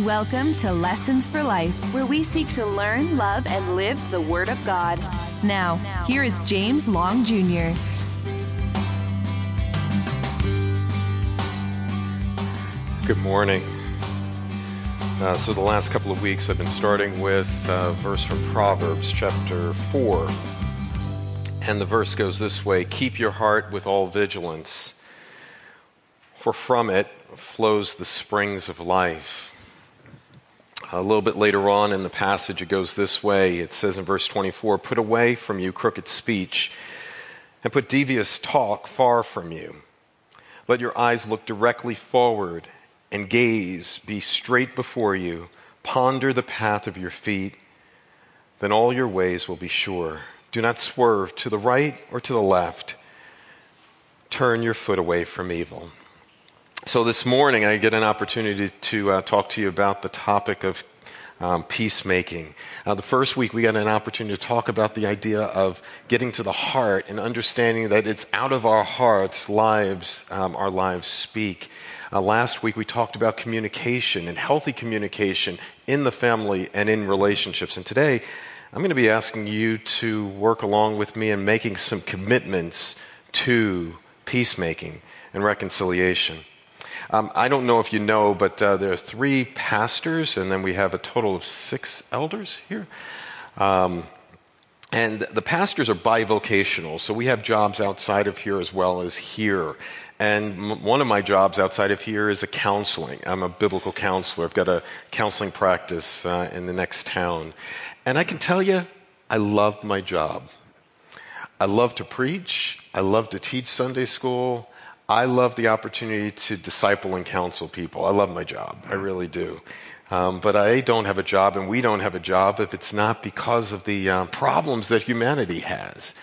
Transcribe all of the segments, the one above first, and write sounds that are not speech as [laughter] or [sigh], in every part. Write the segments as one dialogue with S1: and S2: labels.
S1: Welcome to Lessons for Life, where we seek to learn, love, and live the Word of God. Now, here is James Long Jr.
S2: Good morning. Uh, so, the last couple of weeks I've been starting with a verse from Proverbs chapter 4. And the verse goes this way Keep your heart with all vigilance, for from it flows the springs of life. A little bit later on in the passage, it goes this way. It says in verse 24 Put away from you crooked speech, and put devious talk far from you. Let your eyes look directly forward, and gaze be straight before you. Ponder the path of your feet, then all your ways will be sure. Do not swerve to the right or to the left. Turn your foot away from evil. So this morning, I get an opportunity to uh, talk to you about the topic of um, peacemaking. Uh, the first week, we got an opportunity to talk about the idea of getting to the heart and understanding that it's out of our hearts lives um, our lives speak. Uh, last week, we talked about communication and healthy communication in the family and in relationships. And today, I'm going to be asking you to work along with me in making some commitments to peacemaking and reconciliation. Um, I don't know if you know, but uh, there are three pastors, and then we have a total of six elders here. Um, and the pastors are bivocational, so we have jobs outside of here as well as here. And one of my jobs outside of here is a counseling. I'm a biblical counselor. I've got a counseling practice uh, in the next town. And I can tell you, I love my job. I love to preach. I love to teach Sunday school. I love the opportunity to disciple and counsel people. I love my job. I really do. Um, but I don't have a job, and we don't have a job if it's not because of the uh, problems that humanity has.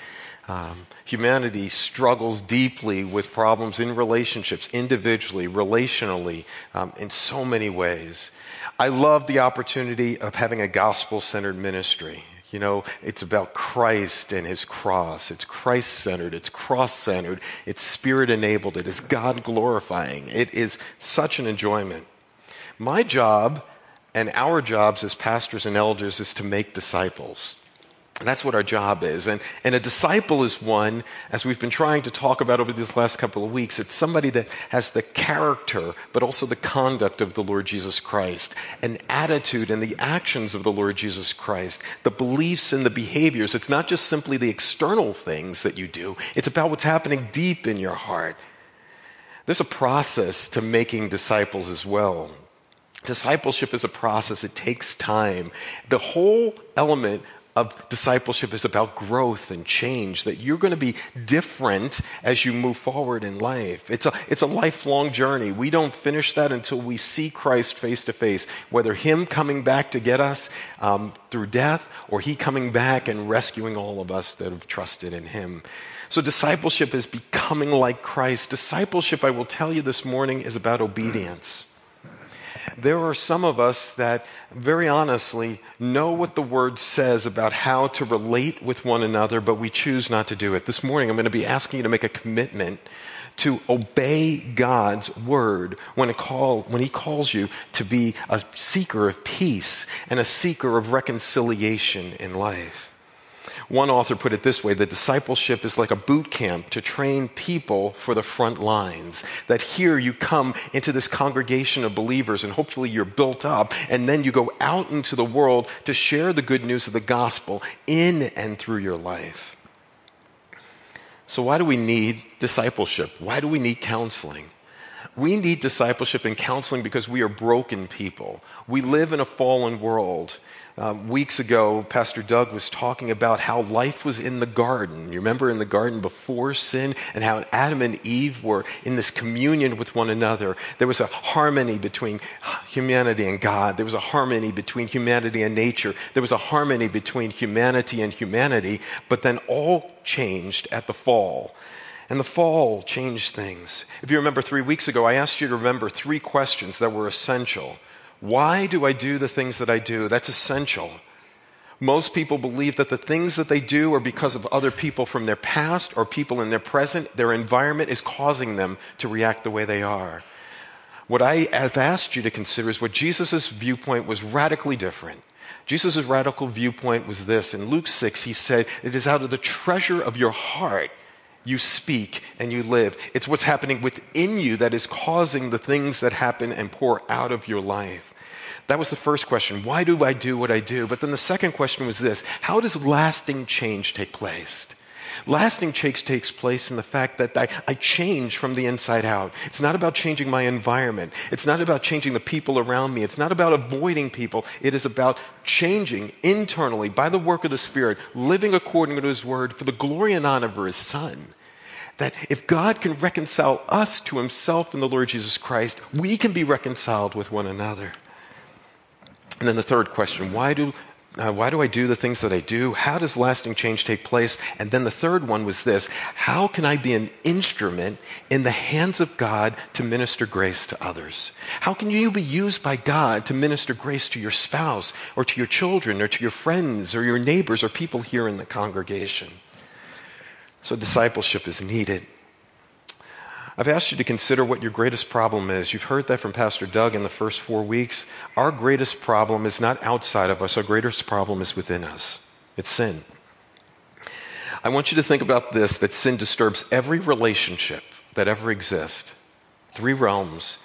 S2: Um, humanity struggles deeply with problems in relationships, individually, relationally, um, in so many ways. I love the opportunity of having a gospel centered ministry. You know, it's about Christ and his cross. It's Christ centered. It's cross centered. It's spirit enabled. It is God glorifying. It is such an enjoyment. My job and our jobs as pastors and elders is to make disciples. That's what our job is. And, and a disciple is one, as we've been trying to talk about over these last couple of weeks, it's somebody that has the character, but also the conduct of the Lord Jesus Christ, an attitude and the actions of the Lord Jesus Christ, the beliefs and the behaviors. It's not just simply the external things that you do, it's about what's happening deep in your heart. There's a process to making disciples as well. Discipleship is a process, it takes time. The whole element of discipleship is about growth and change, that you're going to be different as you move forward in life. It's a, it's a lifelong journey. We don't finish that until we see Christ face to face, whether Him coming back to get us um, through death or He coming back and rescuing all of us that have trusted in Him. So, discipleship is becoming like Christ. Discipleship, I will tell you this morning, is about obedience there are some of us that very honestly know what the word says about how to relate with one another, but we choose not to do it. This morning, I'm going to be asking you to make a commitment to obey God's word when, call, when He calls you to be a seeker of peace and a seeker of reconciliation in life. One author put it this way that discipleship is like a boot camp to train people for the front lines. That here you come into this congregation of believers and hopefully you're built up, and then you go out into the world to share the good news of the gospel in and through your life. So, why do we need discipleship? Why do we need counseling? We need discipleship and counseling because we are broken people. We live in a fallen world. Uh, weeks ago, Pastor Doug was talking about how life was in the garden. You remember in the garden before sin and how Adam and Eve were in this communion with one another. There was a harmony between humanity and God. There was a harmony between humanity and nature. There was a harmony between humanity and humanity, but then all changed at the fall. And the fall changed things. If you remember three weeks ago, I asked you to remember three questions that were essential. Why do I do the things that I do? That's essential. Most people believe that the things that they do are because of other people from their past or people in their present. Their environment is causing them to react the way they are. What I have asked you to consider is what Jesus' viewpoint was radically different. Jesus' radical viewpoint was this. In Luke 6, he said, It is out of the treasure of your heart you speak and you live. It's what's happening within you that is causing the things that happen and pour out of your life. That was the first question. Why do I do what I do? But then the second question was this How does lasting change take place? Lasting change takes place in the fact that I, I, change from the inside out. It's not about changing my environment. It's not about changing the people around me. It's not about avoiding people. It is about changing internally by the work of the Spirit, living according to His Word for the glory and honor of His Son. That if God can reconcile us to Himself in the Lord Jesus Christ, we can be reconciled with one another. And then the third question why do, uh, why do I do the things that I do? How does lasting change take place? And then the third one was this how can I be an instrument in the hands of God to minister grace to others? How can you be used by God to minister grace to your spouse or to your children or to your friends or your neighbors or people here in the congregation? So discipleship is needed. I've asked you to consider what your greatest problem is. You've heard that from Pastor Doug in the first four weeks. Our greatest problem is not outside of us, our greatest problem is within us. It's sin. I want you to think about this that sin disturbs every relationship that ever exists. Three realms.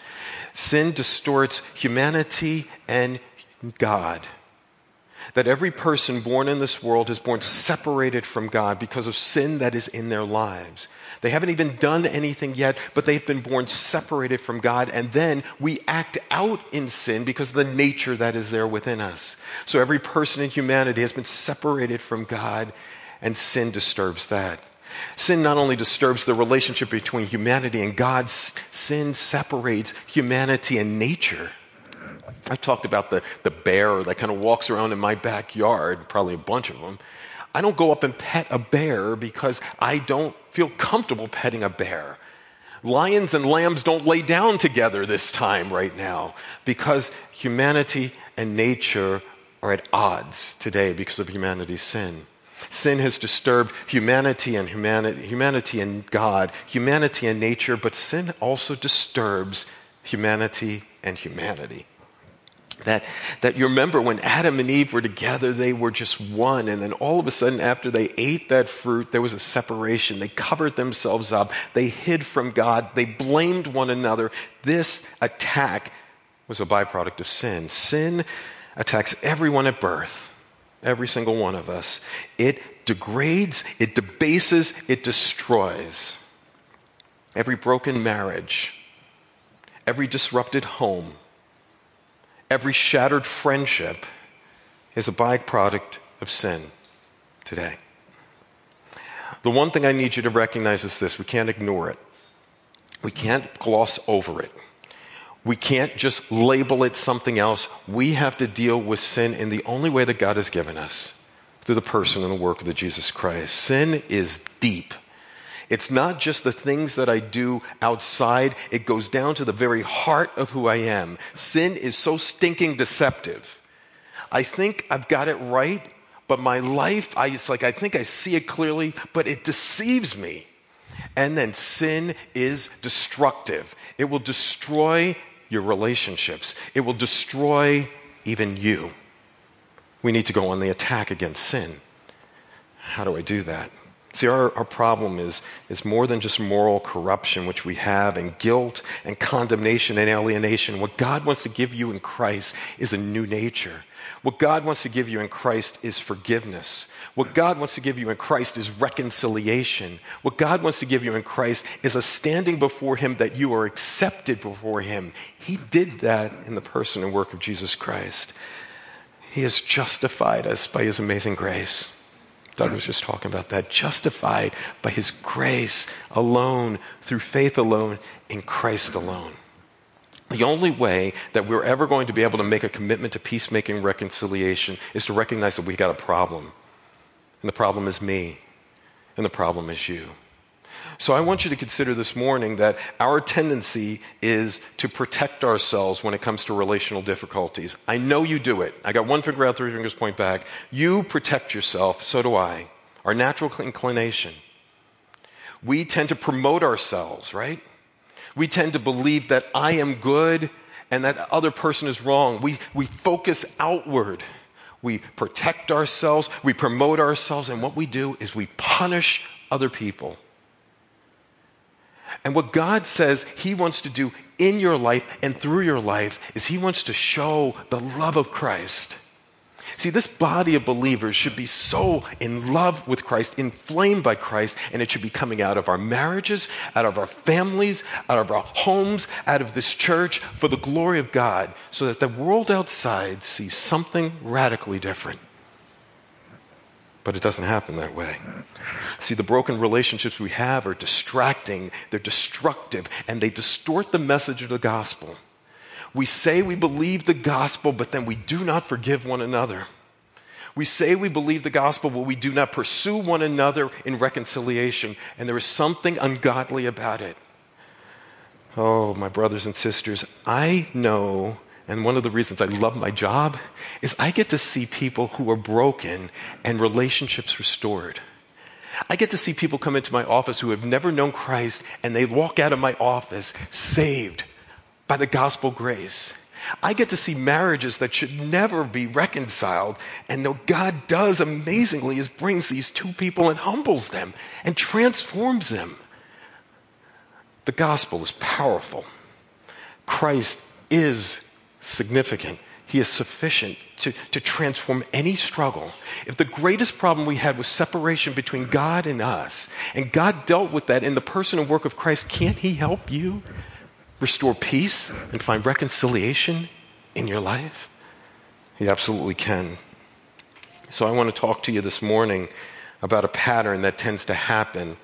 S2: Sin distorts humanity and God that every person born in this world is born separated from God because of sin that is in their lives. They haven't even done anything yet, but they've been born separated from God, and then we act out in sin because of the nature that is there within us. So every person in humanity has been separated from God, and sin disturbs that. Sin not only disturbs the relationship between humanity and God, sin separates humanity and nature. I talked about the, the bear that kind of walks around in my backyard, probably a bunch of them. I don't go up and pet a bear because I don't feel comfortable petting a bear. Lions and lambs don't lay down together this time right now because humanity and nature are at odds today because of humanity's sin. Sin has disturbed humanity and humanity, humanity and God, humanity and nature, but sin also disturbs humanity and humanity. That, that you remember when Adam and Eve were together, they were just one. And then all of a sudden, after they ate that fruit, there was a separation. They covered themselves up. They hid from God. They blamed one another. This attack was a byproduct of sin. Sin attacks everyone at birth, every single one of us. It degrades, it debases, it destroys. Every broken marriage, every disrupted home Every shattered friendship is a byproduct of sin today. The one thing I need you to recognize is this we can't ignore it, we can't gloss over it. We can't just label it something else. We have to deal with sin in the only way that God has given us through the person and the work of the Jesus Christ. Sin is deep. It's not just the things that I do outside, it goes down to the very heart of who I am. Sin is so stinking deceptive. I think I've got it right, but my life, I, it's like I think I see it clearly, but it deceives me. And then sin is destructive. It will destroy your relationships, it will destroy even you. We need to go on the attack against sin. How do I do that? See, our, our problem is, is more than just moral corruption, which we have, and guilt and condemnation and alienation. What God wants to give you in Christ is a new nature. What God wants to give you in Christ is forgiveness. What God wants to give you in Christ is reconciliation. What God wants to give you in Christ is a standing before Him that you are accepted before Him. He did that in the person and work of Jesus Christ. He has justified us by His amazing grace. Doug was just talking about that. Justified by his grace alone, through faith alone, in Christ alone. The only way that we're ever going to be able to make a commitment to peacemaking reconciliation is to recognize that we've got a problem. And the problem is me. And the problem is you. So I want you to consider this morning that our tendency is to protect ourselves when it comes to relational difficulties. I know you do it. I got one finger out, three fingers point back. You protect yourself, so do I. Our natural inclination. We tend to promote ourselves, right? We tend to believe that I am good and that other person is wrong. We, we focus outward. We protect ourselves, we promote ourselves, and what we do is we punish other people. And what God says He wants to do in your life and through your life is He wants to show the love of Christ. See, this body of believers should be so in love with Christ, inflamed by Christ, and it should be coming out of our marriages, out of our families, out of our homes, out of this church for the glory of God, so that the world outside sees something radically different. But it doesn't happen that way. See, the broken relationships we have are distracting, they're destructive, and they distort the message of the gospel. We say we believe the gospel, but then we do not forgive one another. We say we believe the gospel, but we do not pursue one another in reconciliation, and there is something ungodly about it. Oh, my brothers and sisters, I know and one of the reasons I love my job is I get to see people who are broken and relationships restored. I get to see people come into my office who have never known Christ and they walk out of my office saved by the gospel grace. I get to see marriages that should never be reconciled. And what God does amazingly is brings these two people and humbles them and transforms them. The gospel is powerful. Christ is significant. He is sufficient to, to transform any struggle. If the greatest problem we had was separation between God and us, and God dealt with that in the person and work of Christ, can't He help you restore peace and find reconciliation in your life? He absolutely can. So I want to talk to you this morning about a pattern that tends to happen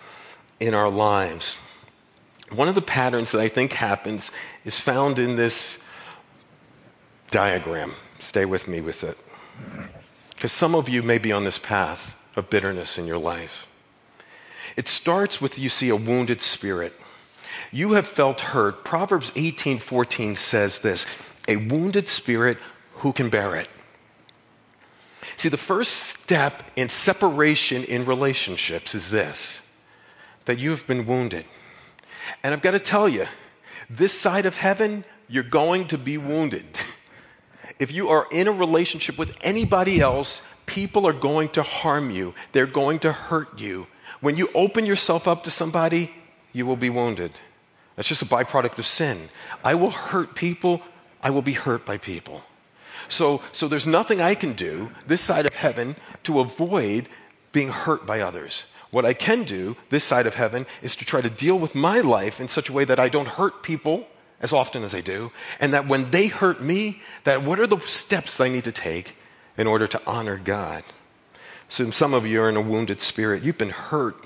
S2: in our lives. One of the patterns that I think happens is found in this diagram. Stay with me with it. Because some of you may be on this path of bitterness in your life. It starts with you see a wounded spirit. You have felt hurt. Proverbs 18:14 says this, a wounded spirit who can bear it. See, the first step in separation in relationships is this that you have been wounded. And I've got to tell you, this side of heaven, you're going to be wounded. [laughs] if you are in a relationship with anybody else, people are going to harm you. They're going to hurt you. When you open yourself up to somebody, you will be wounded. That's just a byproduct of sin. I will hurt people, I will be hurt by people. So, so there's nothing I can do this side of heaven to avoid being hurt by others. What I can do this side of heaven is to try to deal with my life in such a way that I don't hurt people as often as I do, and that when they hurt me, that what are the steps I need to take in order to honor God? So some of you are in a wounded spirit. You've been hurt.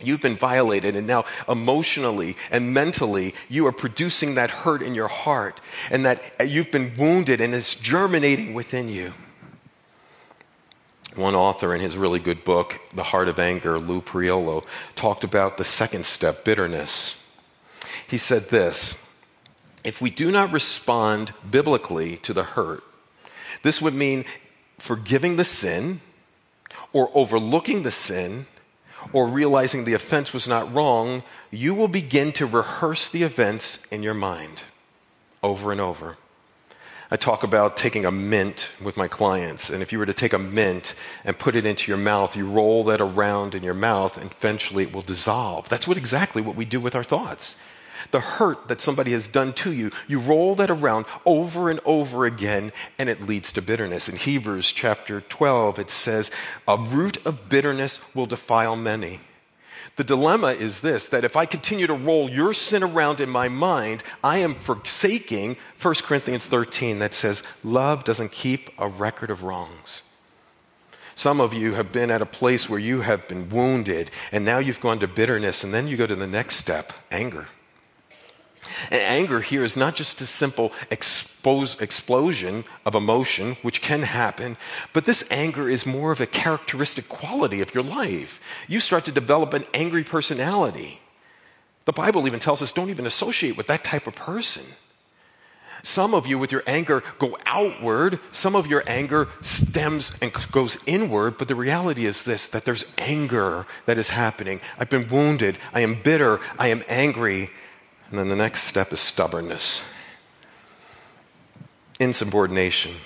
S2: You've been violated, and now emotionally and mentally, you are producing that hurt in your heart, and that you've been wounded, and it's germinating within you. One author in his really good book, The Heart of Anger, Lou Priolo, talked about the second step, bitterness. He said this if we do not respond biblically to the hurt, this would mean forgiving the sin or overlooking the sin or realizing the offense was not wrong, you will begin to rehearse the events in your mind over and over. I talk about taking a mint with my clients, and if you were to take a mint and put it into your mouth, you roll that around in your mouth, and eventually it will dissolve. That's what exactly what we do with our thoughts the hurt that somebody has done to you, you roll that around over and over again, and it leads to bitterness. In Hebrews chapter 12, it says, A root of bitterness will defile many. The dilemma is this that if I continue to roll your sin around in my mind, I am forsaking 1 Corinthians 13 that says, Love doesn't keep a record of wrongs. Some of you have been at a place where you have been wounded, and now you've gone to bitterness, and then you go to the next step anger. And anger here is not just a simple expose, explosion of emotion, which can happen, but this anger is more of a characteristic quality of your life. You start to develop an angry personality. The Bible even tells us don't even associate with that type of person. Some of you, with your anger, go outward. Some of your anger stems and goes inward. But the reality is this that there's anger that is happening. I've been wounded. I am bitter. I am angry. And then the next step is stubbornness, insubordination.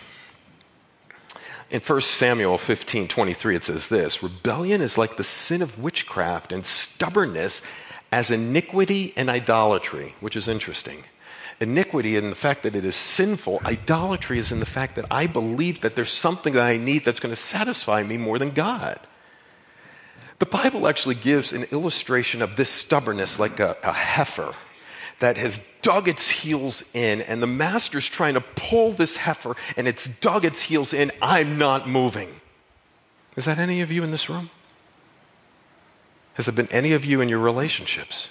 S2: In 1 Samuel 15 23, it says this Rebellion is like the sin of witchcraft, and stubbornness as iniquity and idolatry, which is interesting. Iniquity in the fact that it is sinful, idolatry is in the fact that I believe that there's something that I need that's going to satisfy me more than God. The Bible actually gives an illustration of this stubbornness like a, a heifer that has dug its heels in, and the master's trying to pull this heifer, and it's dug its heels in. I'm not moving. Is that any of you in this room? Has it been any of you in your relationships?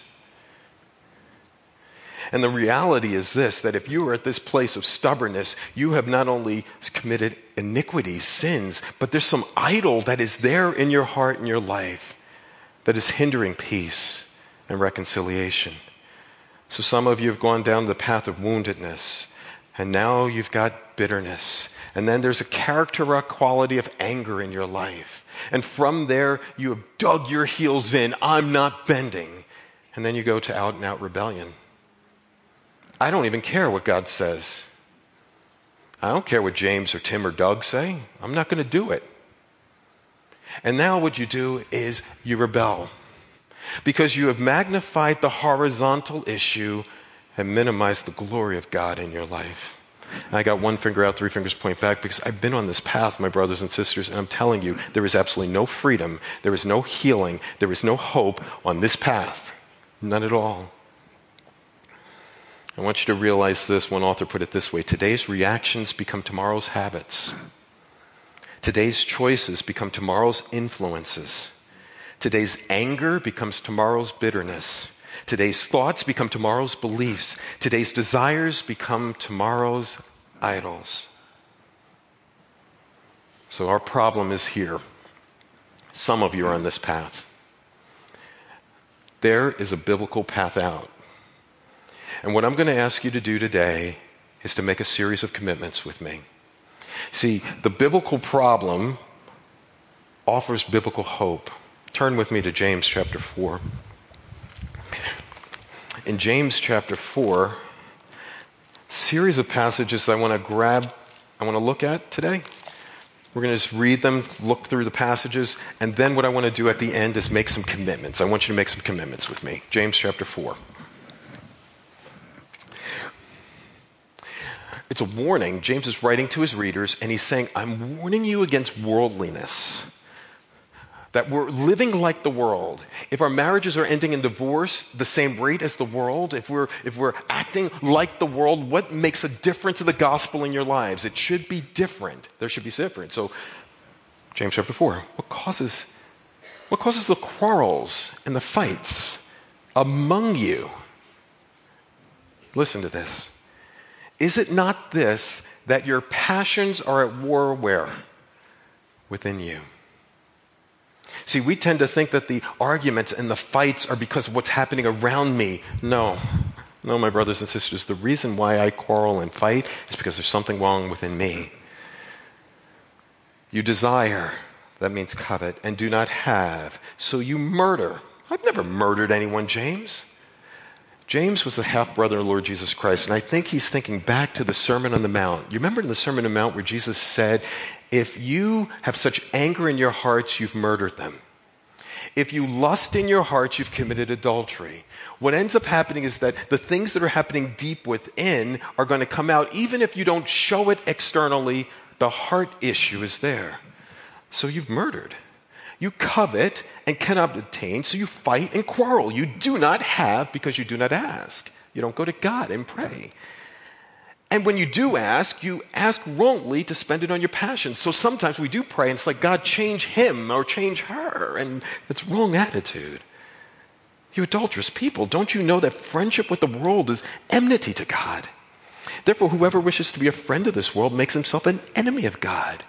S2: And the reality is this that if you are at this place of stubbornness, you have not only committed iniquities, sins, but there's some idol that is there in your heart and your life that is hindering peace and reconciliation. So some of you have gone down the path of woundedness, and now you've got bitterness. And then there's a character quality of anger in your life. And from there, you have dug your heels in. I'm not bending. And then you go to out and out rebellion. I don't even care what God says. I don't care what James or Tim or Doug say. I'm not going to do it. And now what you do is you rebel because you have magnified the horizontal issue and minimized the glory of God in your life. And I got one finger out, three fingers point back because I've been on this path, my brothers and sisters, and I'm telling you, there is absolutely no freedom, there is no healing, there is no hope on this path. None at all. I want you to realize this. One author put it this way Today's reactions become tomorrow's habits. Today's choices become tomorrow's influences. Today's anger becomes tomorrow's bitterness. Today's thoughts become tomorrow's beliefs. Today's desires become tomorrow's idols. So our problem is here. Some of you are on this path. There is a biblical path out. And what I'm going to ask you to do today is to make a series of commitments with me. See, the biblical problem offers biblical hope. Turn with me to James chapter 4. In James chapter 4, series of passages I want to grab, I want to look at today. We're going to just read them, look through the passages, and then what I want to do at the end is make some commitments. I want you to make some commitments with me. James chapter 4. It's a warning. James is writing to his readers, and he's saying, I'm warning you against worldliness that we're living like the world. If our marriages are ending in divorce the same rate as the world, if we're, if we're acting like the world, what makes a difference in the gospel in your lives? It should be different. There should be different. So, James chapter 4, what causes, what causes the quarrels and the fights among you? Listen to this. Is it not this that your passions are at war where? Within you. See, we tend to think that the arguments and the fights are because of what's happening around me. No. No, my brothers and sisters, the reason why I quarrel and fight is because there's something wrong within me. You desire, that means covet, and do not have, so you murder. I've never murdered anyone, James. James was the half brother of Lord Jesus Christ, and I think he's thinking back to the Sermon on the Mount. You remember in the Sermon on the Mount where Jesus said, if you have such anger in your hearts, you've murdered them. If you lust in your hearts, you've committed adultery. What ends up happening is that the things that are happening deep within are going to come out, even if you don't show it externally, the heart issue is there. So you've murdered. You covet and cannot obtain, so you fight and quarrel. You do not have because you do not ask. You don't go to God and pray. And when you do ask, you ask wrongly to spend it on your passions. So sometimes we do pray and it's like, God, change him or change her. And it's wrong attitude. You adulterous people, don't you know that friendship with the world is enmity to God? Therefore, whoever wishes to be a friend of this world makes himself an enemy of God.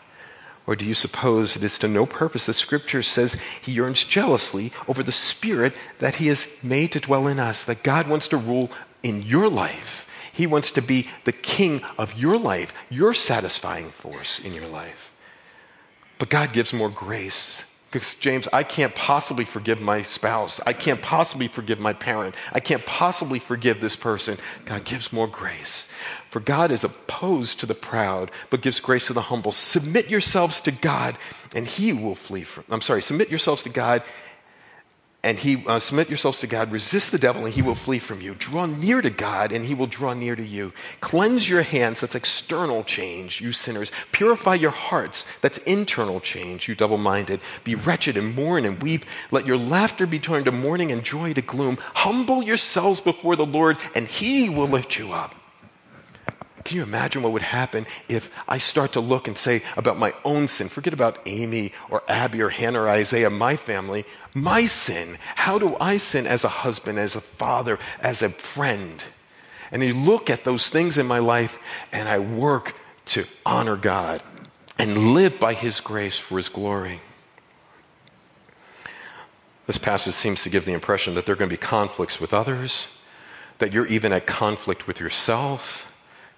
S2: Or do you suppose it is to no purpose that Scripture says he yearns jealously over the Spirit that he has made to dwell in us, that God wants to rule in your life? He wants to be the king of your life, your satisfying force in your life. But God gives more grace. Because, James, I can't possibly forgive my spouse. I can't possibly forgive my parent. I can't possibly forgive this person. God gives more grace. For God is opposed to the proud, but gives grace to the humble. Submit yourselves to God, and He will flee from. I'm sorry, submit yourselves to God, and he uh, submit yourselves to God, resist the devil, and he will flee from you. Draw near to God, and he will draw near to you. Cleanse your hands, that's external change, you sinners. Purify your hearts, that's internal change, you double minded. Be wretched and mourn and weep. Let your laughter be turned to mourning and joy to gloom. Humble yourselves before the Lord, and he will lift you up. Can you imagine what would happen if I start to look and say about my own sin? Forget about Amy or Abby or Hannah or Isaiah, my family, my sin. How do I sin as a husband, as a father, as a friend? And you look at those things in my life and I work to honor God and live by His grace for His glory. This passage seems to give the impression that there are going to be conflicts with others, that you're even at conflict with yourself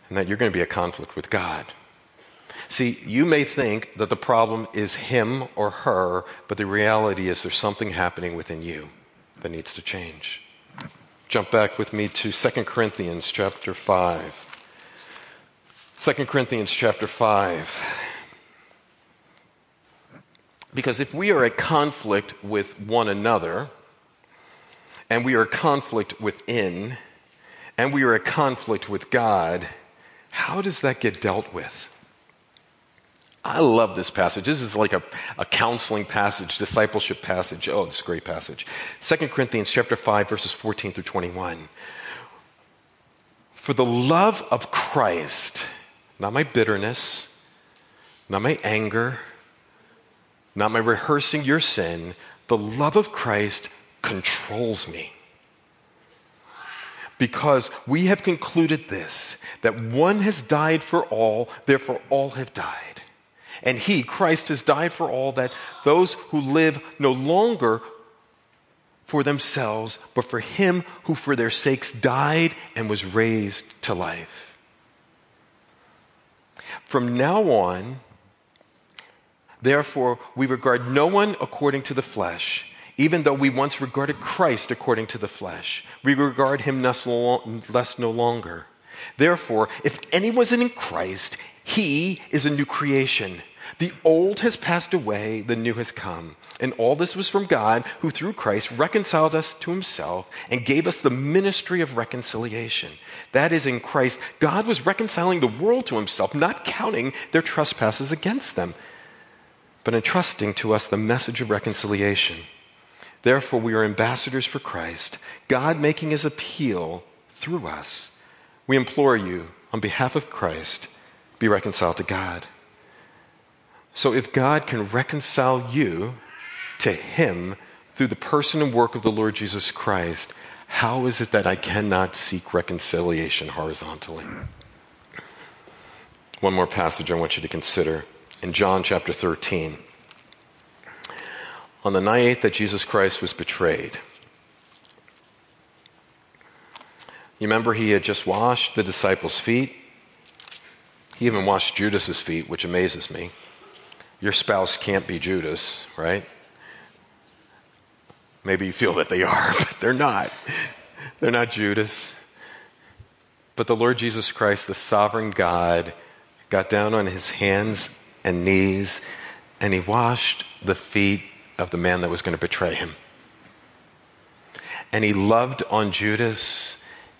S2: and that you're going to be a conflict with God. See, you may think that the problem is him or her, but the reality is there's something happening within you that needs to change. Jump back with me to 2 Corinthians chapter 5. 2 Corinthians chapter 5. Because if we are at conflict with one another, and we are at conflict within, and we are at conflict with God, how does that get dealt with? I love this passage. This is like a, a counseling passage, discipleship passage. Oh, this is a great passage. 2 Corinthians chapter 5, verses 14 through 21. For the love of Christ, not my bitterness, not my anger, not my rehearsing your sin, the love of Christ controls me because we have concluded this that one has died for all, therefore all have died. And he, Christ, has died for all that those who live no longer for themselves, but for him who for their sakes died and was raised to life. From now on, therefore, we regard no one according to the flesh. Even though we once regarded Christ according to the flesh, we regard him less no longer. Therefore, if anyone's in Christ, he is a new creation. The old has passed away, the new has come. And all this was from God, who through Christ reconciled us to himself and gave us the ministry of reconciliation. That is, in Christ, God was reconciling the world to himself, not counting their trespasses against them, but entrusting to us the message of reconciliation. Therefore, we are ambassadors for Christ, God making his appeal through us. We implore you, on behalf of Christ, be reconciled to God. So, if God can reconcile you to him through the person and work of the Lord Jesus Christ, how is it that I cannot seek reconciliation horizontally? One more passage I want you to consider in John chapter 13 on the night that Jesus Christ was betrayed. You remember he had just washed the disciples' feet? He even washed Judas's feet, which amazes me. Your spouse can't be Judas, right? Maybe you feel that they are, [laughs] but they're not. They're not Judas. But the Lord Jesus Christ, the sovereign God, got down on his hands and knees and he washed the feet of the man that was going to betray him. And he loved on Judas.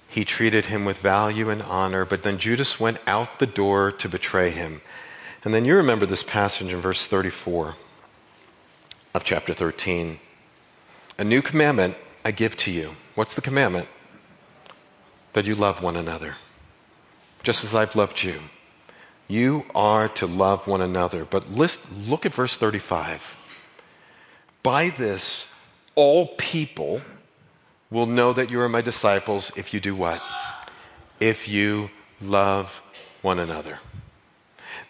S2: He treated him with value and honor, but then Judas went out the door to betray him. And then you remember this passage in verse 34 of chapter 13. A new commandment I give to you. What's the commandment? That you love one another, just as I've loved you. You are to love one another. But list, look at verse 35. By this, all people will know that you are my disciples if you do what? If you love one another.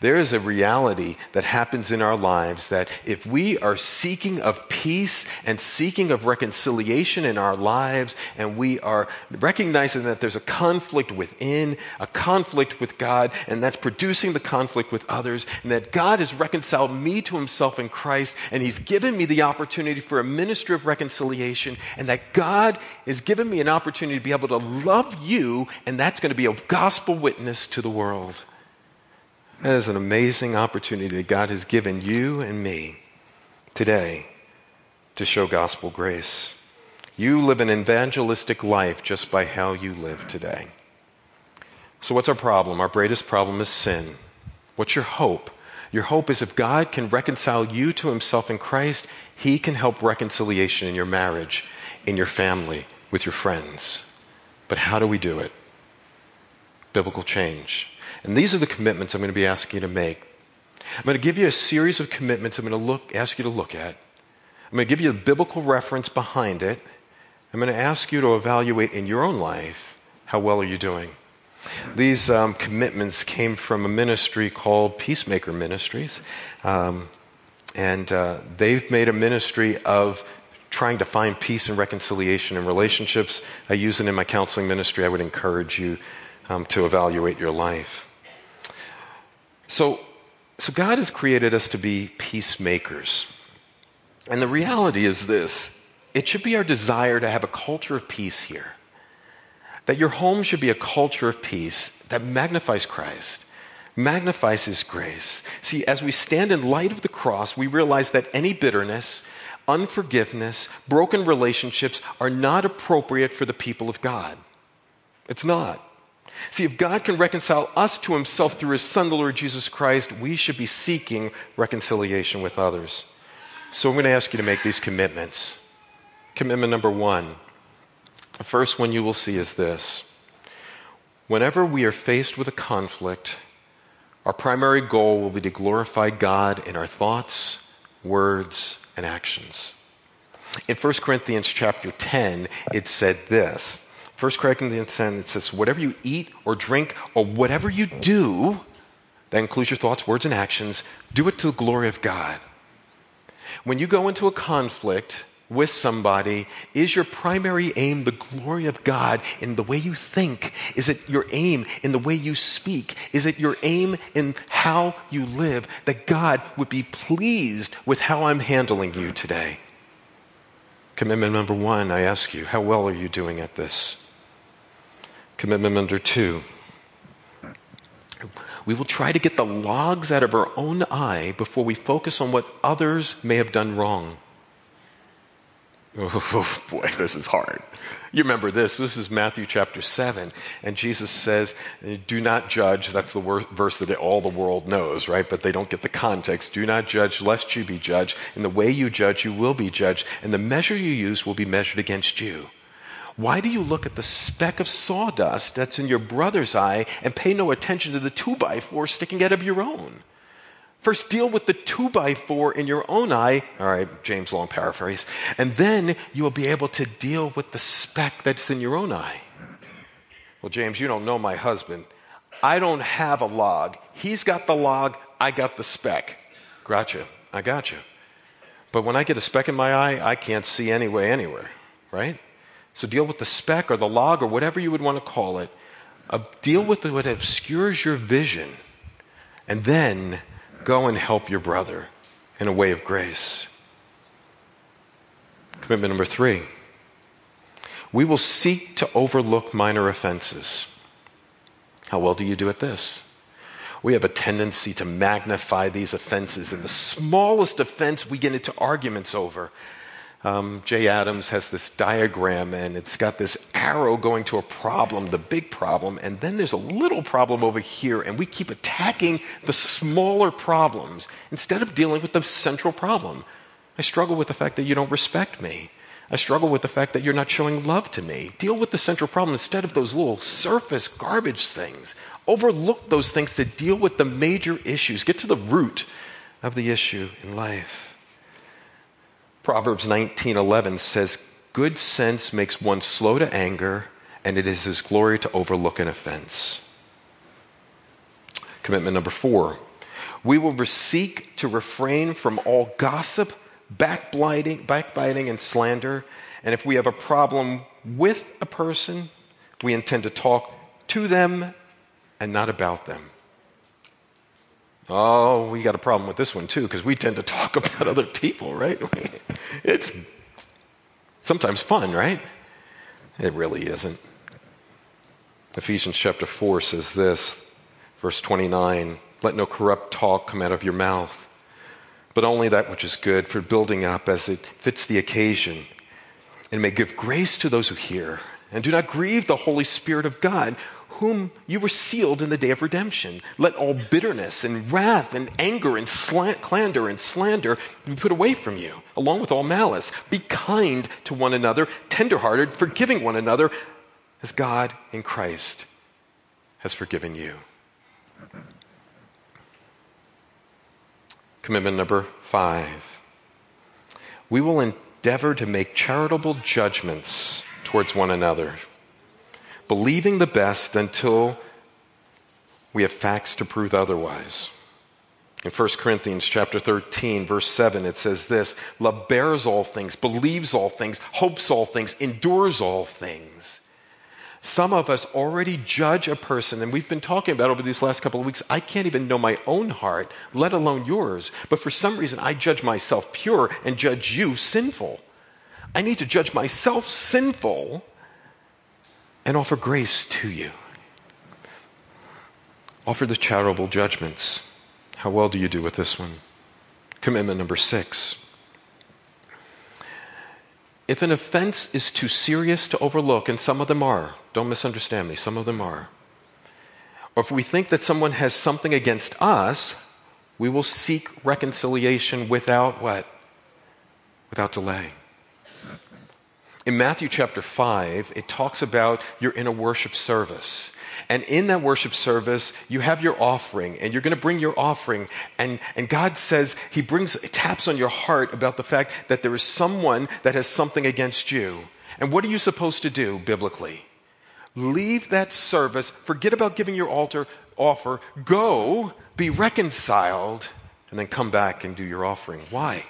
S2: There is a reality that happens in our lives that if we are seeking of peace and seeking of reconciliation in our lives, and we are recognizing that there's a conflict within, a conflict with God, and that's producing the conflict with others, and that God has reconciled me to himself in Christ, and he's given me the opportunity for a ministry of reconciliation, and that God has given me an opportunity to be able to love you, and that's going to be a gospel witness to the world. That is an amazing opportunity that God has given you and me today to show gospel grace. You live an evangelistic life just by how you live today. So, what's our problem? Our greatest problem is sin. What's your hope? Your hope is if God can reconcile you to himself in Christ, he can help reconciliation in your marriage, in your family, with your friends. But how do we do it? Biblical change. And these are the commitments I'm going to be asking you to make. I'm going to give you a series of commitments I'm going to look, ask you to look at. I'm going to give you a biblical reference behind it. I'm going to ask you to evaluate in your own life how well are you doing. These um, commitments came from a ministry called Peacemaker Ministries. Um, and uh, they've made a ministry of trying to find peace and reconciliation in relationships. I use it in my counseling ministry. I would encourage you um, to evaluate your life. So, so God has created us to be peacemakers. And the reality is this it should be our desire to have a culture of peace here. That your home should be a culture of peace that magnifies Christ, magnifies His grace. See, as we stand in light of the cross, we realize that any bitterness, unforgiveness, broken relationships are not appropriate for the people of God. It's not. See, if God can reconcile us to himself through his Son, the Lord Jesus Christ, we should be seeking reconciliation with others. So I'm going to ask you to make these commitments. Commitment number one. The first one you will see is this. Whenever we are faced with a conflict, our primary goal will be to glorify God in our thoughts, words, and actions. In 1 Corinthians chapter 10, it said this 1 Corinthians 10, it says, whatever you eat or drink or whatever you do, that includes your thoughts, words, and actions, do it to the glory of God. When you go into a conflict with somebody, is your primary aim the glory of God in the way you think? Is it your aim in the way you speak? Is it your aim in how you live that God would be pleased with how I'm handling you today? Commitment number one, I ask you, how well are you doing at this? Commitment number two. We will try to get the logs out of our own eye before we focus on what others may have done wrong. [laughs] Oh, boy, this is hard. You remember this. This is Matthew chapter 7. And Jesus says, Do not judge. That's the verse that all the world knows, right? But they don't get the context. Do not judge, lest you be judged. In the way you judge, you will be judged. And the measure you use will be measured against you. Why do you look at the speck of sawdust that's in your brother's eye and pay no attention to the two by four sticking out of your own? First, deal with the two by four in your own eye. All right, James Long paraphrase. And then you will be able to deal with the speck that's in your own eye. Well, James, you don't know my husband. I don't have a log. He's got the log, I got the speck. Gotcha. I got you. But when I get a speck in my eye, I can't see anyway, anywhere, right? So deal with the speck or the log or whatever you would want to call it. Uh, deal with what obscures your vision. And then go and help your brother in a way of grace. Commitment number three. We will seek to overlook minor offenses. How well do you do at this? We have a tendency to magnify these offenses, and the smallest offense we get into arguments over. Um, Jay Adams has this diagram and it's got this arrow going to a problem, the big problem, and then there's a little problem over here, and we keep attacking the smaller problems instead of dealing with the central problem. I struggle with the fact that you don't respect me. I struggle with the fact that you're not showing love to me. Deal with the central problem instead of those little surface garbage things. Overlook those things to deal with the major issues. Get to the root of the issue in life. Proverbs 19:11 says, "Good sense makes one slow to anger, and it is his glory to overlook an offense." Commitment number 4. We will seek to refrain from all gossip, backbiting, backbiting, and slander. And if we have a problem with a person, we intend to talk to them and not about them. Oh, we got a problem with this one too, because we tend to talk [laughs] about other people, right? [laughs] It's sometimes fun, right? It really isn't. Ephesians chapter 4 says this, verse 29 Let no corrupt talk come out of your mouth, but only that which is good for building up as it fits the occasion, and may give grace to those who hear. And do not grieve the Holy Spirit of God whom you were sealed in the day of redemption. Let all bitterness and wrath and anger and slant, clandor and slander be put away from you, along with all malice. Be kind to one another, tenderhearted, forgiving one another, as God in Christ has forgiven you. Commitment number five. We will endeavor to make charitable judgments towards one another believing the best until we have facts to prove otherwise. In 1 Corinthians chapter 13 verse 7 it says this, love bears all things, believes all things, hopes all things, endures all things. Some of us already judge a person, and we've been talking about over these last couple of weeks. I can't even know my own heart, let alone yours. But for some reason, I judge myself pure and judge you sinful. I need to judge myself sinful and offer grace to you. Offer the charitable judgments. How well do you do with this one? Commitment number six. If an offense is too serious to overlook, and some of them are, don't misunderstand me, some of them are, or if we think that someone has something against us, we will seek reconciliation without what? Without delay. In Matthew chapter 5, it talks about you're in a worship service. And in that worship service, you have your offering, and you're going to bring your offering. And, and God says, He brings, taps on your heart about the fact that there is someone that has something against you. And what are you supposed to do biblically? Leave that service, forget about giving your altar offer, go, be reconciled, and then come back and do your offering. Why?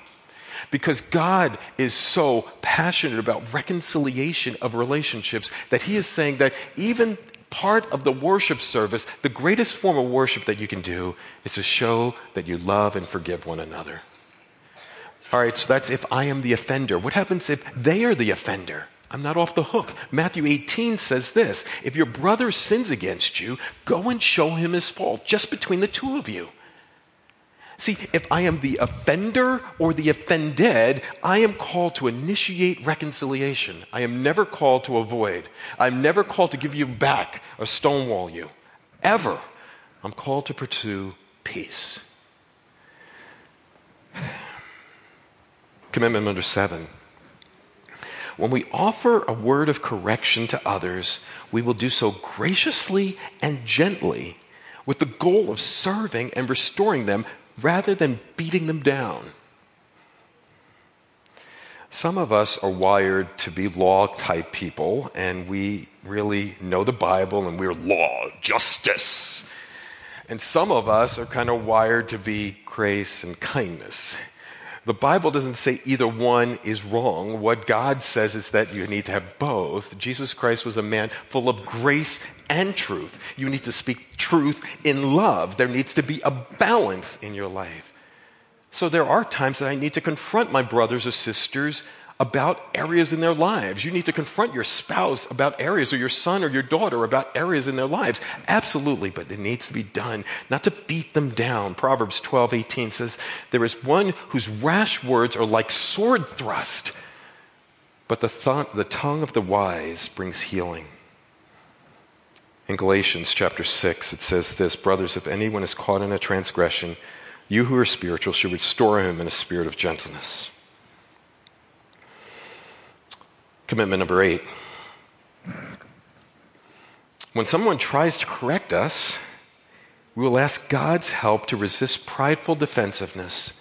S2: Because God is so passionate about reconciliation of relationships that He is saying that even part of the worship service, the greatest form of worship that you can do is to show that you love and forgive one another. All right, so that's if I am the offender. What happens if they are the offender? I'm not off the hook. Matthew 18 says this If your brother sins against you, go and show him his fault, just between the two of you. See, if I am the offender or the offended, I am called to initiate reconciliation. I am never called to avoid. I'm never called to give you back or stonewall you. Ever. I'm called to pursue peace. Commitment number seven. When we offer a word of correction to others, we will do so graciously and gently with the goal of serving and restoring them rather than beating them down. Some of us are wired to be law type people, and we really know the Bible and we're law, justice. And some of us are kind of wired to be grace and kindness. The Bible doesn't say either one is wrong. What God says is that you need to have both. Jesus Christ was a man full of grace and truth. You need to speak truth in love. There needs to be a balance in your life. So there are times that I need to confront my brothers or sisters about areas in their lives. You need to confront your spouse about areas, or your son or your daughter about areas in their lives. Absolutely, but it needs to be done, not to beat them down. Proverbs 12, 18 says, There is one whose rash words are like sword thrust, but the, th- the tongue of the wise brings healing. In Galatians chapter 6, it says this Brothers, if anyone is caught in a transgression, you who are spiritual should restore him in a spirit of gentleness. Commitment number eight. When someone tries to correct us, we will ask God's help to resist prideful defensiveness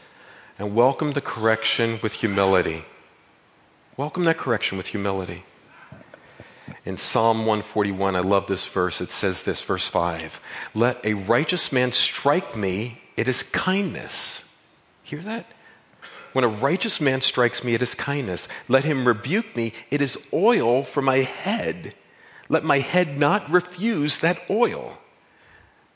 S2: and welcome the correction with humility. Welcome that correction with humility. In Psalm 141, I love this verse. It says this, verse 5 Let a righteous man strike me it is kindness. Hear that? When a righteous man strikes me, it is kindness. Let him rebuke me, it is oil for my head. Let my head not refuse that oil.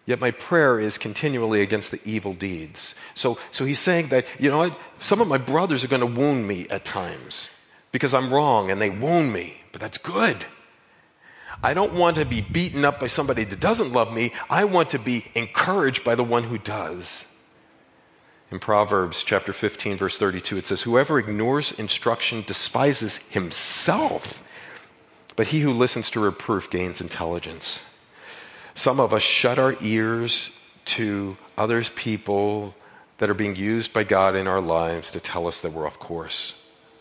S2: Yet my prayer is continually against the evil deeds. So, so he's saying that, you know what? Some of my brothers are going to wound me at times because I'm wrong and they wound me, but that's good. I don't want to be beaten up by somebody that doesn't love me. I want to be encouraged by the one who does. In Proverbs chapter 15, verse 32, it says, Whoever ignores instruction despises himself, but he who listens to reproof gains intelligence. Some of us shut our ears to others' people that are being used by God in our lives to tell us that we're off course,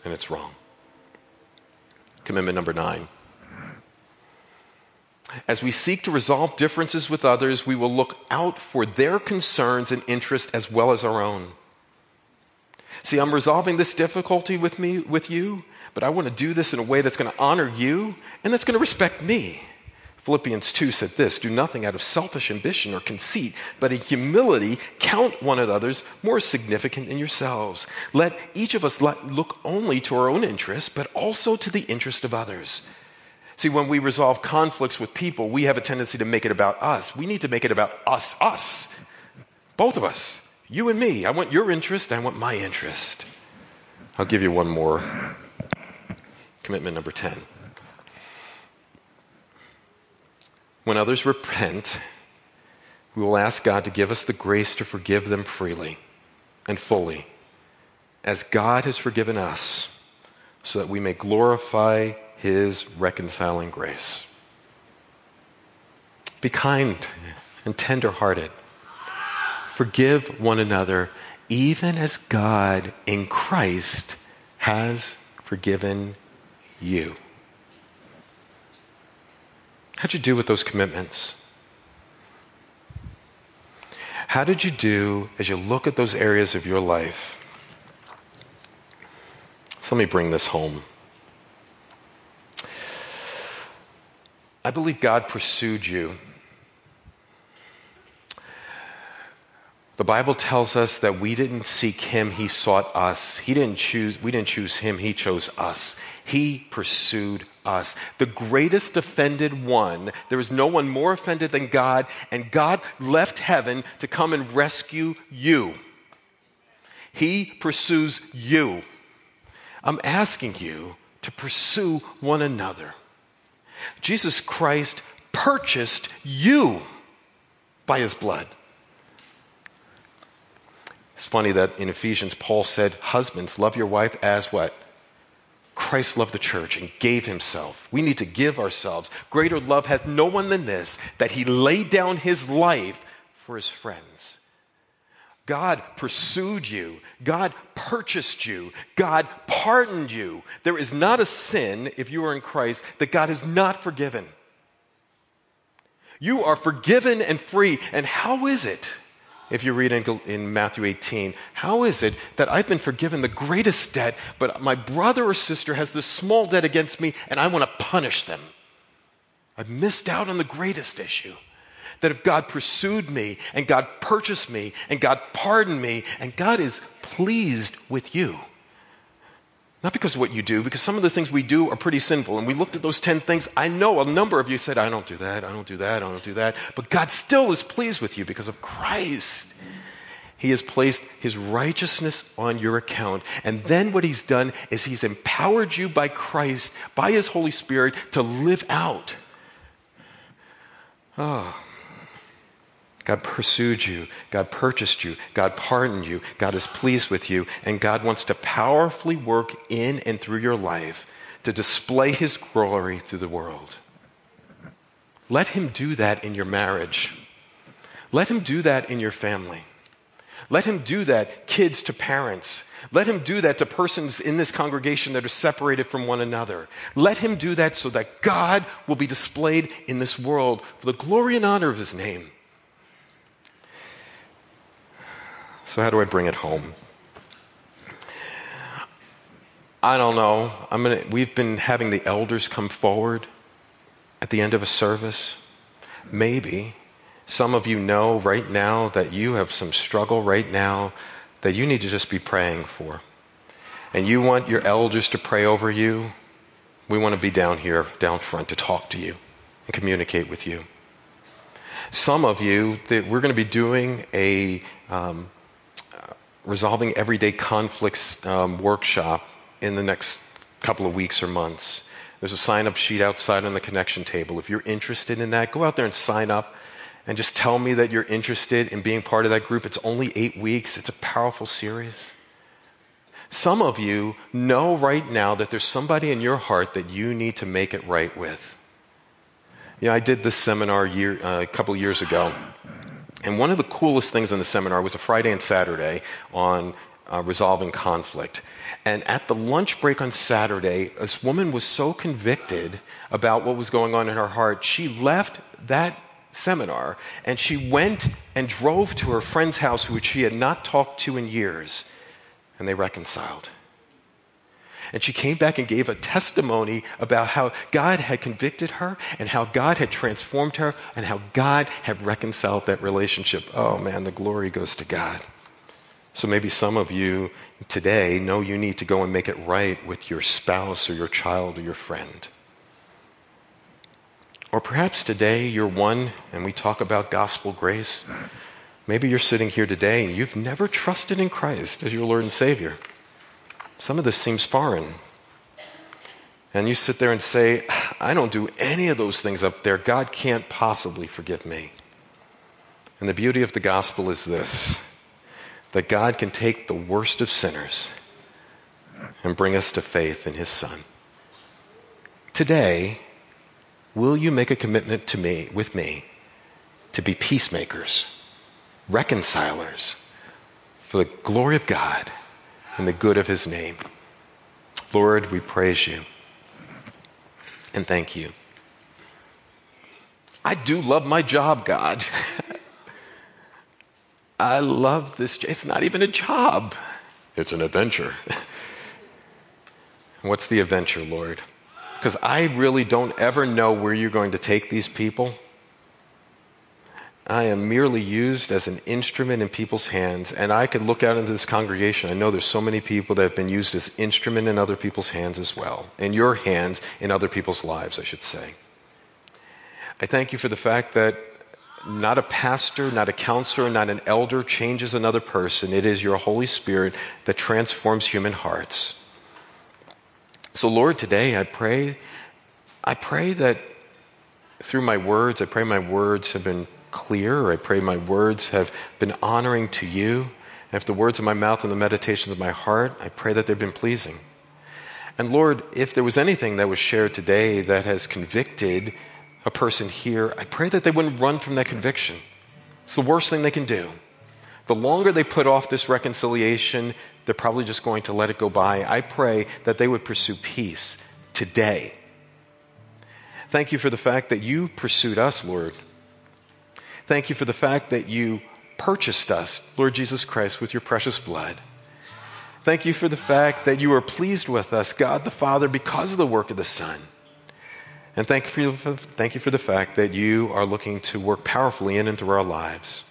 S2: and it's wrong. Commitment number nine. As we seek to resolve differences with others, we will look out for their concerns and interests as well as our own. See, I'm resolving this difficulty with me with you, but I want to do this in a way that's going to honor you and that's going to respect me. Philippians 2 said this Do nothing out of selfish ambition or conceit, but in humility count one another's more significant than yourselves. Let each of us look only to our own interests, but also to the interest of others. See, when we resolve conflicts with people, we have a tendency to make it about us. We need to make it about us, us. Both of us. You and me. I want your interest, I want my interest. I'll give you one more. Commitment number 10. When others repent, we will ask God to give us the grace to forgive them freely and fully, as God has forgiven us, so that we may glorify His reconciling grace. Be kind and tender hearted. Forgive one another, even as God in Christ has forgiven you. How'd you do with those commitments? How did you do as you look at those areas of your life? So let me bring this home. I believe God pursued you The Bible tells us that we didn't seek him, he sought us. He didn't choose, we didn't choose him, he chose us. He pursued us. The greatest offended one, there is no one more offended than God, and God left heaven to come and rescue you. He pursues you. I'm asking you to pursue one another. Jesus Christ purchased you by his blood. It's funny that in Ephesians, Paul said, Husbands, love your wife as what? Christ loved the church and gave himself. We need to give ourselves. Greater love hath no one than this, that he laid down his life for his friends. God pursued you. God purchased you. God pardoned you. There is not a sin, if you are in Christ, that God has not forgiven. You are forgiven and free. And how is it? if you read in, in, Matthew 18, how is it that I've been forgiven the greatest debt, but my brother or sister has this small debt against me and I want to punish them? I've missed out on the greatest issue. That if God pursued me and God purchased me and God pardoned me and God is pleased with you, not because of what you do, because some of the things we do are pretty sinful. And we looked at those 10 things. I know a number of you said, I don't do that, I don't do that, I don't do that. But God still is pleased with you because of Christ. He has placed his righteousness on your account. And then what he's done is he's empowered you by Christ, by his Holy Spirit, to live out. Oh. God pursued you. God purchased you. God pardoned you. God is pleased with you. And God wants to powerfully work in and through your life to display His glory through the world. Let Him do that in your marriage. Let Him do that in your family. Let Him do that, kids to parents. Let Him do that to persons in this congregation that are separated from one another. Let Him do that so that God will be displayed in this world for the glory and honor of His name. So, how do I bring it home? I don't know. I'm gonna, we've been having the elders come forward at the end of a service. Maybe Some of you know right now that you have some struggle right now that you need to just be praying for. And you want your elders to pray over you. We want to be down here, down front, to talk to you and communicate with you. Some of you, that we're going to be doing a um, resolving everyday conflicts um, workshop in the next couple of weeks or months. There's a sign up sheet outside on the connection table. If you're interested in that, go out there and sign up and just tell me that you're interested in being part of that group. It's only eight weeks, it's a powerful series. Some of you know right now that there's somebody in your heart that you need to make it right with. You know, I did this seminar year, uh, a couple years ago, and one of the coolest things in the seminar was a Friday and Saturday on uh, resolving conflict. And at the lunch break on Saturday, this woman was so convicted about what was going on in her heart, she left that seminar and she went and drove to her friend's house, which she had not talked to in years, and they reconciled. And she came back and gave a testimony about how God had convicted her and how God had transformed her and how God had reconciled that relationship. Oh man, the glory goes to God. So maybe some of you today know you need to go and make it right with your spouse or your child or your friend. Or perhaps today you're one, and we talk about gospel grace. Maybe you're sitting here today and you've never trusted in Christ as your Lord and Savior. Some of this seems foreign. And you sit there and say, I don't do any of those things up there. God can't possibly forgive me. And the beauty of the gospel is this that God can take the worst of sinners and bring us to faith in his Son. Today, will you make a commitment to me, with me, to be peacemakers, reconcilers, for the glory of God and the good of his name? Lord, we praise you and thank you. I do love my job, God. [laughs] I love this. It's not even a job, it's an adventure. [laughs] What's the adventure, Lord? Because I really don't ever know where you're going to take these people. I am merely used as an instrument in people's hands, and I could look out into this congregation. I know there's so many people that have been used as instrument in other people's hands as well, in your hands, in other people's lives, I should say. I thank you for the fact that not a pastor, not a counselor, not an elder changes another person. It is your Holy Spirit that transforms human hearts. So, Lord, today I pray, I pray that through my words, I pray my words have been clear. I pray my words have been honoring to you. And if the words of my mouth and the meditations of my heart, I pray that they've been pleasing. And Lord, if there was anything that was shared today that has convicted a person here, I pray that they wouldn't run from that conviction. It's the worst thing they can do. The longer they put off this reconciliation, they're probably just going to let it go by. I pray that they would pursue peace today. Thank you for the fact that you pursued us, Lord. Thank you for the fact that you purchased us, Lord Jesus Christ, with your precious blood. Thank you for the fact that you are pleased with us, God the Father, because of the work of the Son. And thank you, for, thank you for the fact that you are looking to work powerfully in and through our lives.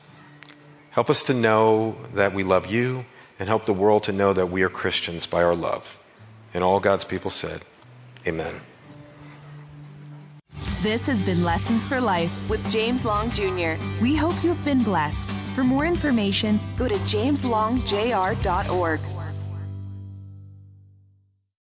S2: Help us to know that we love you and help the world to know that we are Christians by our love. And all God's people said, Amen.
S1: This has been Lessons for Life with James Long Jr. We hope you've been blessed. For more information, go to jameslongjr.org.